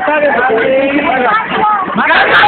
acá.